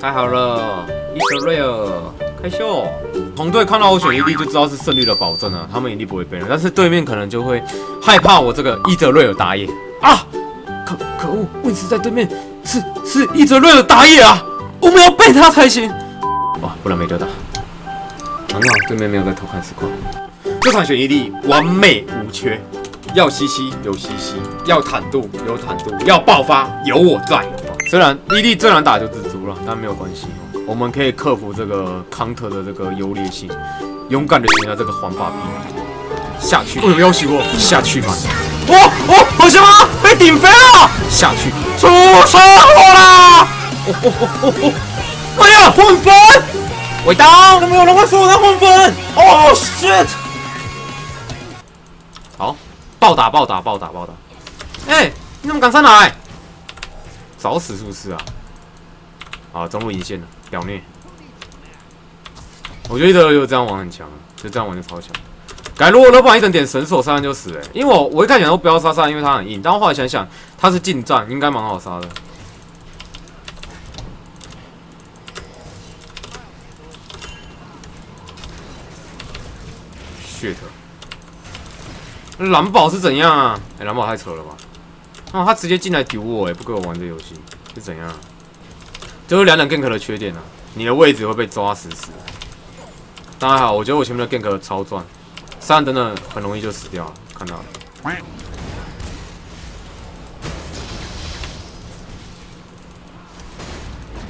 太好了，伊泽瑞尔开秀。红队看到我选伊利就知道是胜率的保证了，他们一定不会被人，但是对面可能就会害怕我这个伊泽瑞尔打野啊！可可恶，问题在对面，是是伊泽瑞尔打野啊！我们要背他才行。哇，不然没得打。很好，对面没有在偷看实况。这场选伊利完美无缺，要西西有西西，要坦度有坦度，要爆发有我在。虽然伊利最难打就蜘蛛了，但没有关系，我们可以克服这个 counter 的这个优劣性，勇敢的赢了这个黄发币。下去，我有要求我下去吧。哦哦，好像吗？被顶飞了，下去，出车祸啦！哦哦哦哦哦，哎呀，混分！伟刀，有没有人会说我在混分？哦，shit！好，暴打暴打暴打暴打！哎，你怎么敢上来？找死是不是啊？啊，中路引线了，表虐。我觉得有这样玩很强，就这样玩就超强。改如果勒布朗一整点神手杀就死了，因为我我一开始都不要杀杀，因为他很硬。但后来想想，他是近战，应该蛮好杀的。shit，蓝宝是怎样啊？哎，蓝宝太扯了吧！哦，他直接进来丢我，哎，不跟我玩这游戏是怎样？就是两两 gank 的缺点啊，你的位置会被抓死死。大家好，我觉得我前面的 gank 超赚，三等等很容易就死掉了，看到了。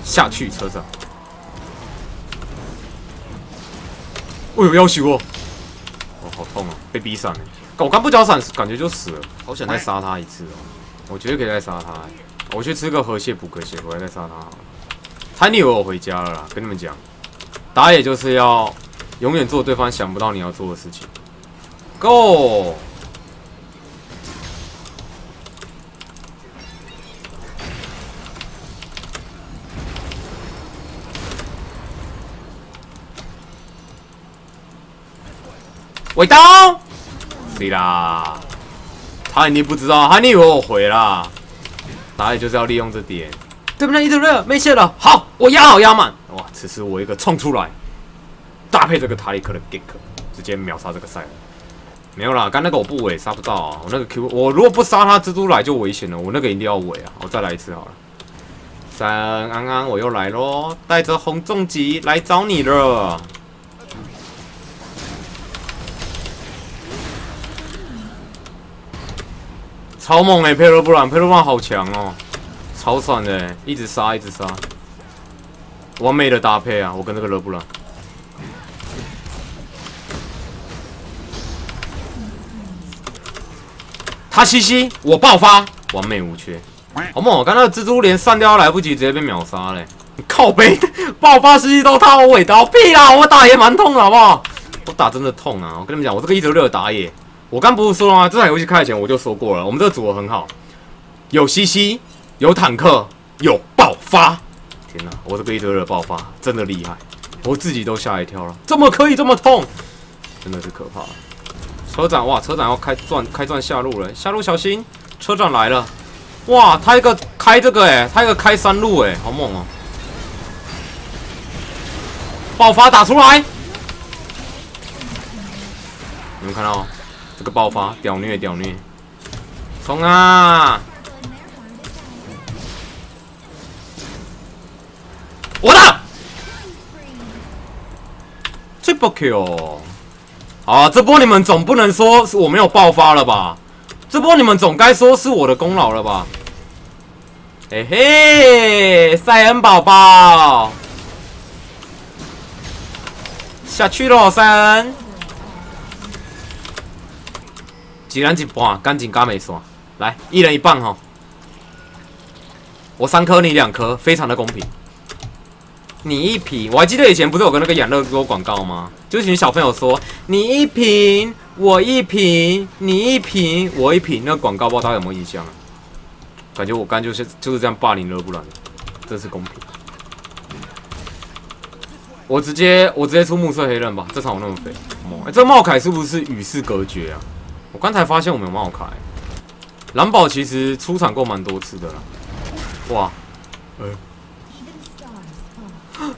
下去车上。哎有，要死我！好痛啊！被逼闪了，我刚不交闪，感觉就死了。好想再杀他一次哦！我绝对可以再杀他。我去吃个河蟹补个血，回来再杀他。他以为我回家了啦！跟你们讲，打野就是要永远做对方想不到你要做的事情。Go！尾刀，对啦，他一定不知道，他以为我回啦。打野就是要利用这点，对不对？一直热没血了，好，我压好压满。哇，此时我一个冲出来，搭配这个塔里克的 gank，直接秒杀这个赛尔。没有啦，刚那个我不尾杀不到啊，我那个 Q，我如果不杀他蜘蛛来就危险了，我那个一定要尾啊，我再来一次好了。三安安，我又来喽，带着红重疾来找你了。超猛哎，佩罗布朗，佩罗布朗好强哦，超爽的，一直杀，一直杀，完美的搭配啊！我跟这个勒布朗，他西西，我爆发，完美无缺，好猛！刚那个蜘蛛连上吊都来不及，直接被秒杀嘞！靠背 爆发西西都他我尾刀，屁啦！我打野蛮痛的，好不好？我打真的痛啊！我跟你们讲，我这个一折六打野。我刚不是说了吗？这场游戏开前我就说过了，我们这个组合很好，有西西，有坦克，有爆发。天哪，我这个一德的爆发真的厉害，我自己都吓一跳了。怎么可以这么痛，真的是可怕。车长哇，车长要开钻开钻下路了，下路小心，车长来了。哇，他一个开这个哎，他一个开山路哎，好猛哦！爆发打出来，你们看到？这个爆发，屌虐屌虐，冲啊！我的，triple kill！好，这波你们总不能说是我没有爆发了吧？这波你们总该说是我的功劳了吧？嘿嘿，塞恩宝宝，下去喽，塞恩。几人一半，赶紧加美刷，来一人一半哈！我三颗，你两颗，非常的公平。你一瓶，我还记得以前不是有个那个养乐多广告吗？就是小朋友说你一瓶，我一瓶，你一瓶，我一瓶，那广告不知道大家有没有印象啊？感觉我刚就是就是这样霸凌勒布朗，这是公平。我直接我直接出暮色黑刃吧，这场我那么肥，哎，这茂凯是不是与世隔绝啊？我刚才发现我们有冒卡，蓝宝其实出场过蛮多次的啦。哇，呃，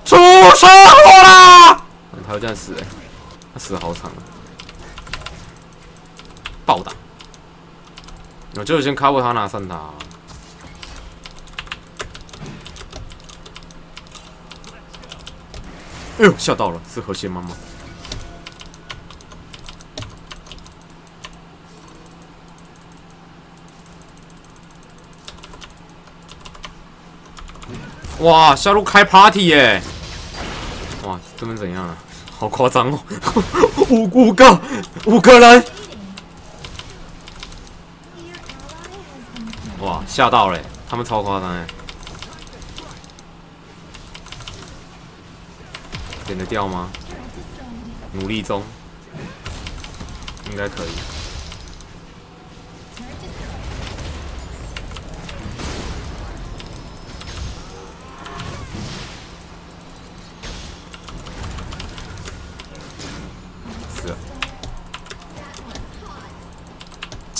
出车祸啦！他要这样死哎，他死的好惨啊！暴打，我就先 cover 他拿上他。哎呦，吓到了，是河蟹妈妈。哇，下路开 party 耶！哇，这边怎样啊？好夸张哦，五 五个五个人！哇，吓到了，他们超夸张哎！点得掉吗？努力中，应该可以。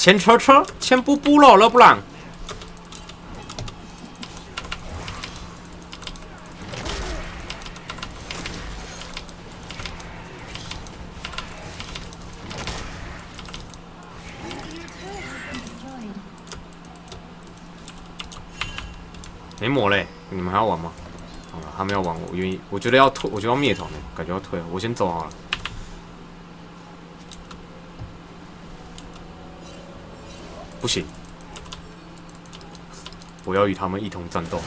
前车车，前不补了了不然。没抹嘞，你们还要玩吗？好了，他们要玩，我愿意。我觉得要退，我觉得要灭团了，感觉要退了。我先走好了。不行，我要与他们一同战斗。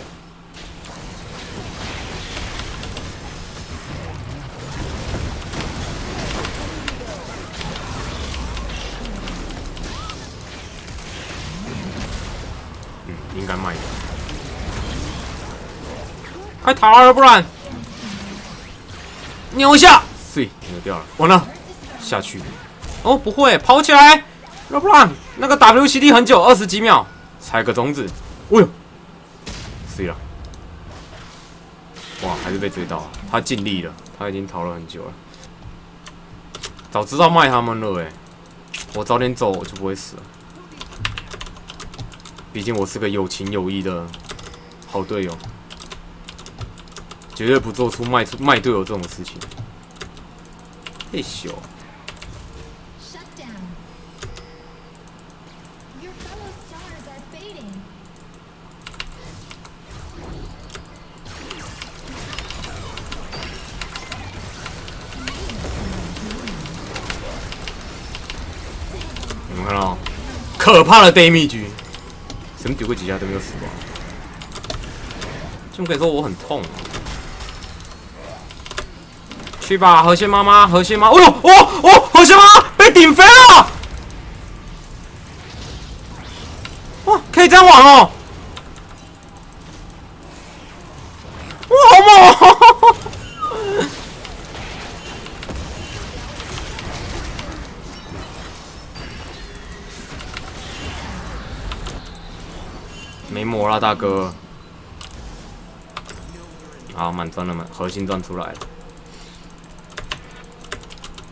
嗯，应该慢一点。快逃了，不然扭一下，碎扭掉了，完了，下去。哦，不会，跑起来，要不然那个 W C D 很久，二十几秒，踩个种子，哎呦，死了。哇，还是被追到了，他尽力了，他已经逃了很久了。早知道卖他们了，哎，我早点走，我就不会死了。毕竟我是个有情有义的好队友。绝对不做出卖出卖队友这种事情。嘿咻！你们看到可怕的 damage，什么丢过几下都没有死亡，就可以说我很痛。去吧，河蟹妈妈，河蟹妈，哦呦，哦哦，河蟹妈被顶飞了！哇，可以这样玩哦！没魔了，大哥。好，满钻了，嘛核心钻出来了。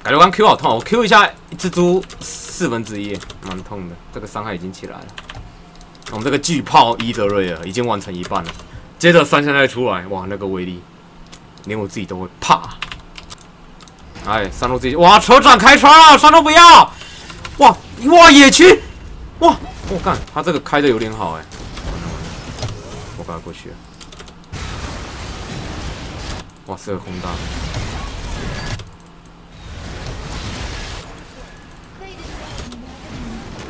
感觉刚 Q 好痛，我 Q 一下蜘蛛四分之一，蛮痛的。这个伤害已经起来了。我们这个巨炮伊泽瑞尔已经完成一半了。接着三下再出来，哇，那个威力，连我自己都会怕。哎，三路自己，哇，车长开窗了，山路不要。哇哇野区，哇，我看他这个开的有点好哎。发过去。哇，是个空大。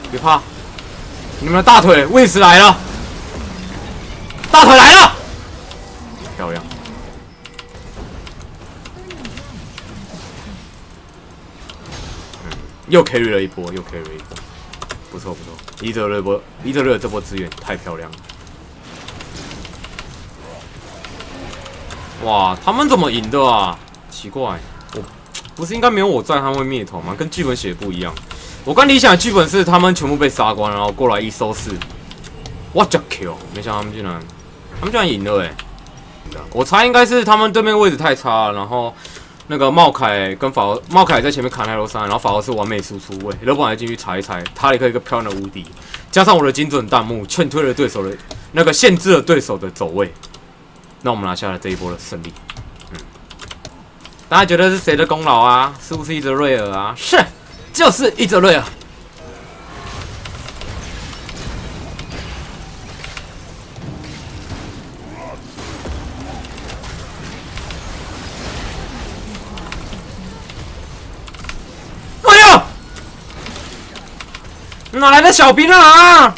别怕，你们的大腿喂食来了，大腿来了，漂亮，嗯，又 carry 了一波，又 carry 了一波，不错不错，伊泽瑞波，伊泽瑞这波资源太漂亮了，哇，他们怎么赢的啊？奇怪，我不是应该没有我在，他们会灭团吗？跟剧本写的不一样。我刚理想的剧本是他们全部被杀光，然后过来一收拾，哇，j kill！没想到他们竟然，他们居然赢了哎！我猜应该是他们对面位置太差了，然后那个茂凯跟法茂凯在前面砍泰罗山，然后法罗是完美输出位，勒布朗进去踩一踩，他一个一个漂亮的无敌，加上我的精准弹幕，劝退了对手的那个限制了对手的走位，那我们拿下了这一波的胜利。嗯，大家觉得是谁的功劳啊？是不是伊泽瑞尔啊？是，就是伊泽瑞尔。哎呀！哪来的小兵啊？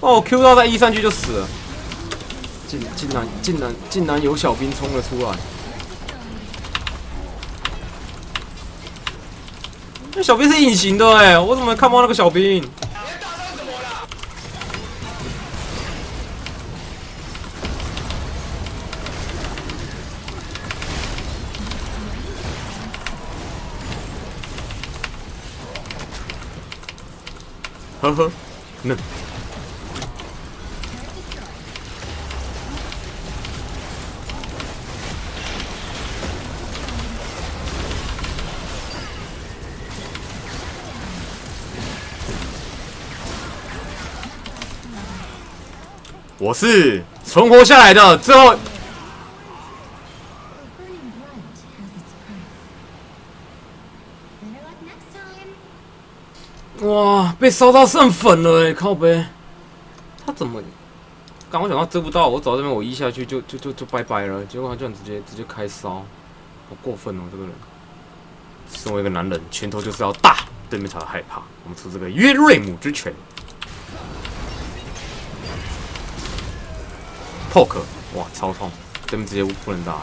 哦，Q 到在一上去就死了。竟竟然竟然竟然有小兵冲了出来！那小兵是隐形的哎，我怎么看不到那个小兵？呵呵，那。我是存活下来的最后。哇，被烧到剩粉了哎，靠呗。他怎么？刚我想到遮不到，我走到这边我一下去就就就就拜拜了，结果他居然直接直接开烧，好过分哦这个人。身为一个男人，拳头就是要大，对面才会害怕。我们出这个约瑞姆之拳。poke，哇，超痛，这边直接不能打。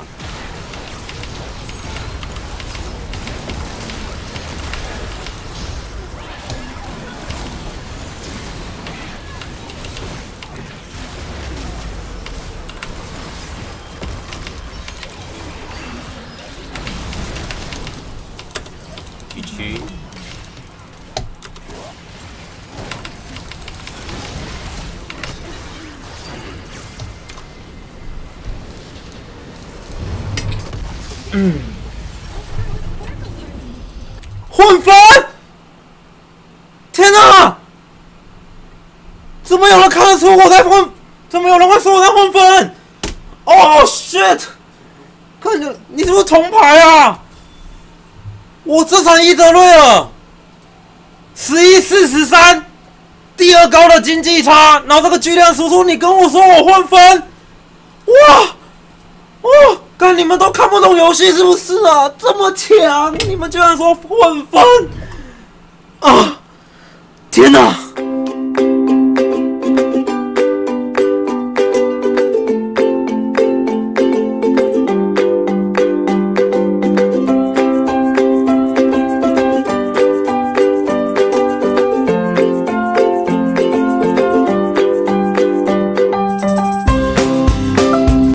一区。嗯，混分！天哪！怎么有人看得出我在混？怎么有人会说我在混分？哦，shit！看着你是不是铜牌啊？我这场伊泽瑞尔十一四十三，第二高的经济差，然后这个巨量输出，你跟我说我混分？哇！哇！看你们都看不懂游戏是不是啊？这么强，你们居然说混分啊！天哪！